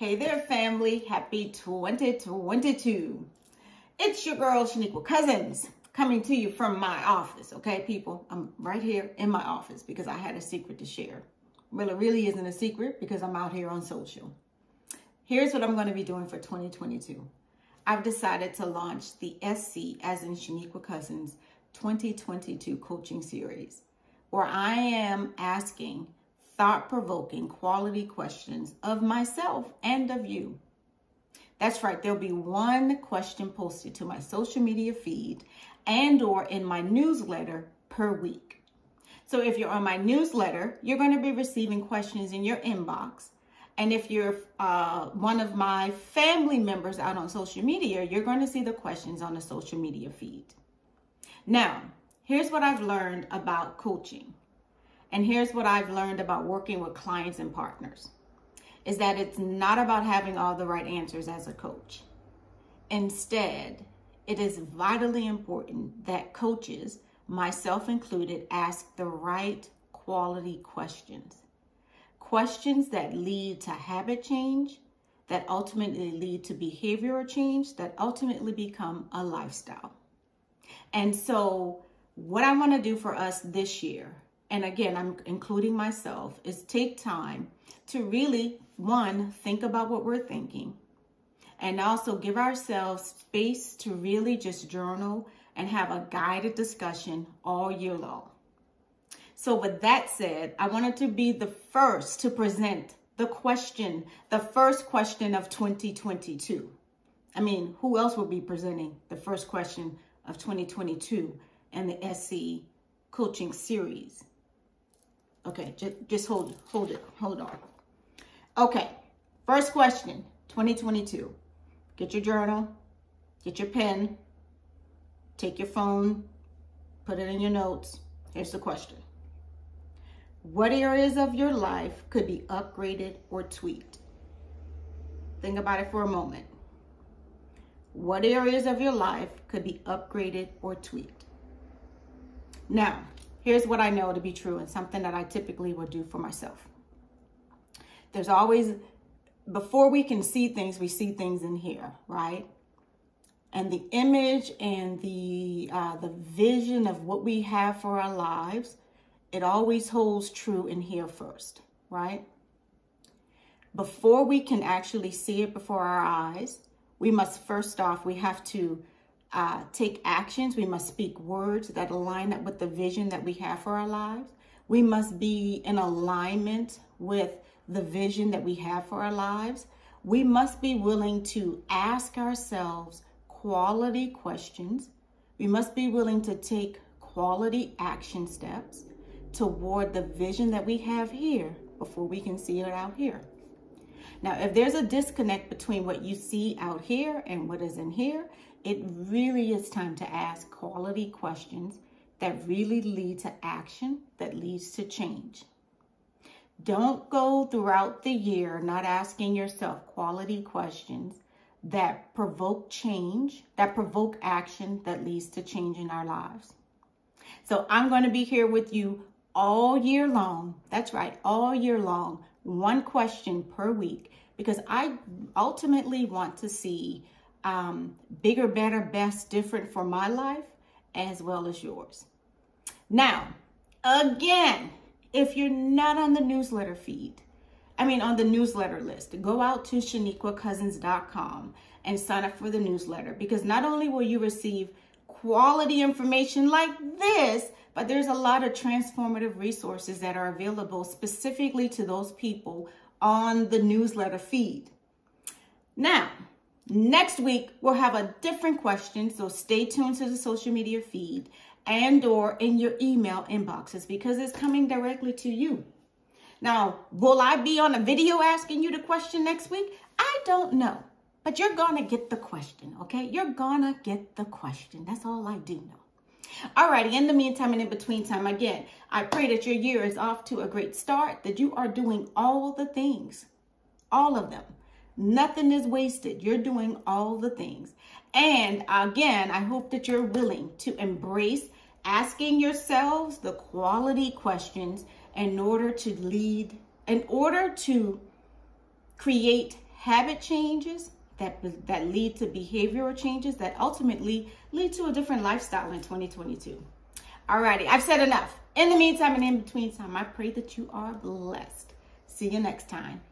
Hey there, family. Happy 2022. It's your girl, Shaniqua Cousins, coming to you from my office, okay, people? I'm right here in my office because I had a secret to share. Well, it really isn't a secret because I'm out here on social. Here's what I'm going to be doing for 2022. I've decided to launch the SC, as in Shaniqua Cousins, 2022 coaching series, where I am asking thought-provoking quality questions of myself and of you. That's right, there'll be one question posted to my social media feed and or in my newsletter per week. So if you're on my newsletter, you're going to be receiving questions in your inbox. And if you're uh, one of my family members out on social media, you're going to see the questions on the social media feed. Now, here's what I've learned about coaching. And here's what I've learned about working with clients and partners is that it's not about having all the right answers as a coach. Instead, it is vitally important that coaches, myself included, ask the right quality questions. Questions that lead to habit change, that ultimately lead to behavioral change, that ultimately become a lifestyle. And so, what I want to do for us this year and again, I'm including myself, is take time to really, one, think about what we're thinking, and also give ourselves space to really just journal and have a guided discussion all year long. So with that said, I wanted to be the first to present the question, the first question of 2022. I mean, who else will be presenting the first question of 2022 and the SC coaching series? Okay, just, just hold, hold it, hold on. Okay, first question, 2022. Get your journal, get your pen, take your phone, put it in your notes. Here's the question. What areas of your life could be upgraded or tweaked? Think about it for a moment. What areas of your life could be upgraded or tweaked? Now, Here's what I know to be true and something that I typically would do for myself. There's always, before we can see things, we see things in here, right? And the image and the uh, the vision of what we have for our lives, it always holds true in here first, right? Before we can actually see it before our eyes, we must first off, we have to uh, take actions. We must speak words that align up with the vision that we have for our lives. We must be in alignment with the vision that we have for our lives. We must be willing to ask ourselves quality questions. We must be willing to take quality action steps toward the vision that we have here before we can see it out here. Now, if there's a disconnect between what you see out here and what is in here, it really is time to ask quality questions that really lead to action, that leads to change. Don't go throughout the year not asking yourself quality questions that provoke change, that provoke action, that leads to change in our lives. So I'm going to be here with you all year long. That's right, all year long. One question per week because I ultimately want to see um, bigger, better, best, different for my life as well as yours. Now, again, if you're not on the newsletter feed, I mean, on the newsletter list, go out to shaniquacousins.com and sign up for the newsletter because not only will you receive quality information like this, there's a lot of transformative resources that are available specifically to those people on the newsletter feed. Now, Next week, we'll have a different question, so stay tuned to the social media feed and or in your email inboxes because it's coming directly to you. Now, will I be on a video asking you the question next week? I don't know, but you're going to get the question, okay? You're going to get the question. That's all I do know. Alrighty, in the meantime and in between time, again, I pray that your year is off to a great start, that you are doing all the things, all of them Nothing is wasted. You're doing all the things. And again, I hope that you're willing to embrace asking yourselves the quality questions in order to lead, in order to create habit changes that, that lead to behavioral changes that ultimately lead to a different lifestyle in 2022. Alrighty, I've said enough. In the meantime and in between time, I pray that you are blessed. See you next time.